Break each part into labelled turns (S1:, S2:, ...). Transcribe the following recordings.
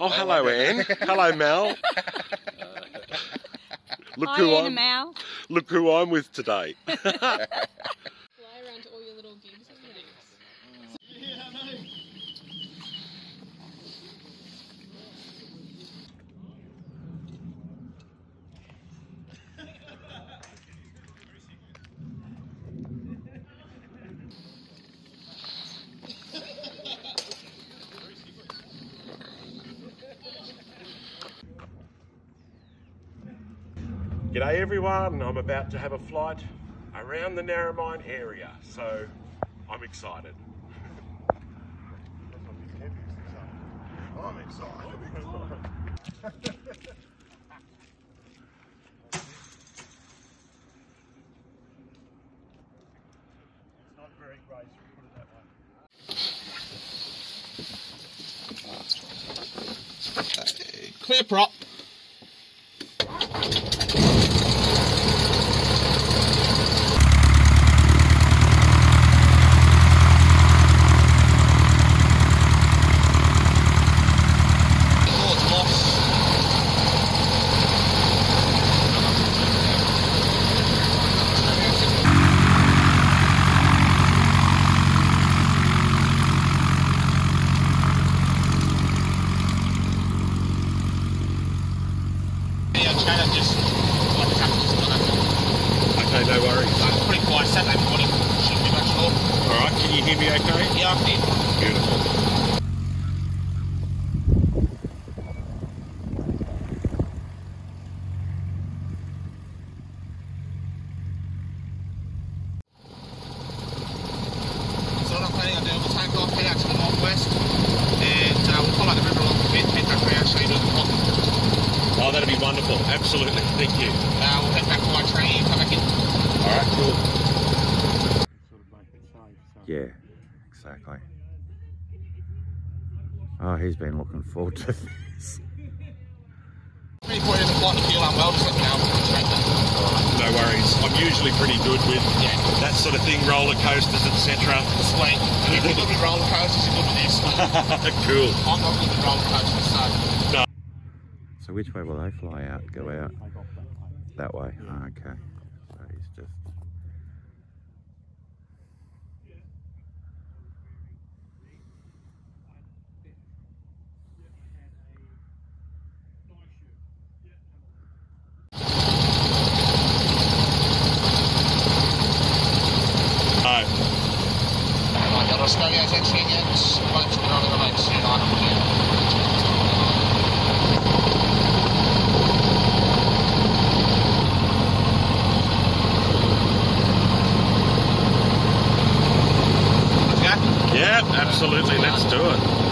S1: Oh, hello, Anne. hello, Mel. Look
S2: Hi,
S1: who
S2: Anna
S1: I'm.
S2: Mal.
S1: Look who I'm with today.
S3: Fly around to all your little gigs and weddings.
S1: G'day, everyone. I'm about to have a flight around the Narromine area, so I'm excited.
S4: I'm excited. that way.
S5: Clear prop. Oh, it's lost. Yeah, China just like the captain's done it.
S1: Okay, no worries.
S5: So it's pretty quiet Saturday morning. Shouldn't be much more.
S1: All right, can you hear me okay?
S5: Yeah, I can.
S1: Beautiful.
S5: So what I'm planning on doing, we'll take off, head out to the northwest, and uh, we'll follow the river along a bit, head back around, show you the clock.
S1: Oh, that'd be wonderful. Absolutely. Thank you.
S5: Uh, we'll head back to my training and come back in.
S1: All right, cool.
S4: Sort of make it safe. So.
S6: Yeah, exactly. Oh, he's been looking forward to this.
S5: Pretty point in the flight to feel unwell, just let me know. We'll check that.
S1: No worries. I'm usually pretty good with
S5: Yeah.
S1: that sort of thing, roller coasters, etc.
S5: Sweet. If you're good with roller coasters, you're good with this.
S1: cool.
S5: I'm not good with roller coasters, so.
S6: So which way will they fly out? Go out
S4: that way.
S6: way? Oh, okay. Absolutely,
S1: let's
S5: do it.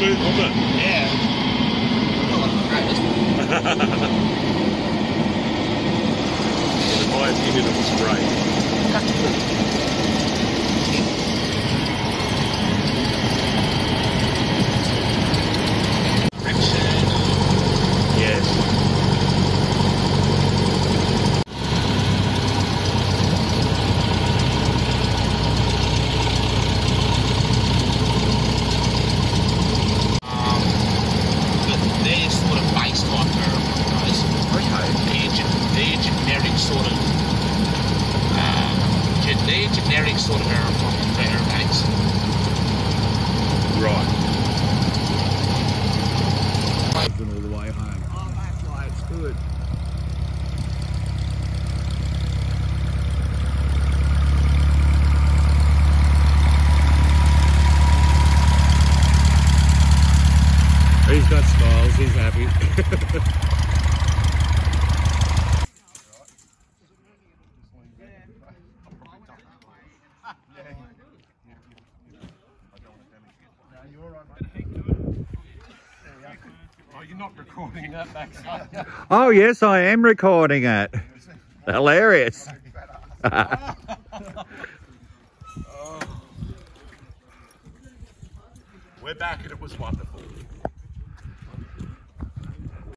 S5: smooth, wasn't it? Yeah. the
S4: boys needed the spray.
S1: Oh, you're not recording that backside.
S6: Oh, yes, I am recording it. Hilarious.
S1: We're back and it was wonderful.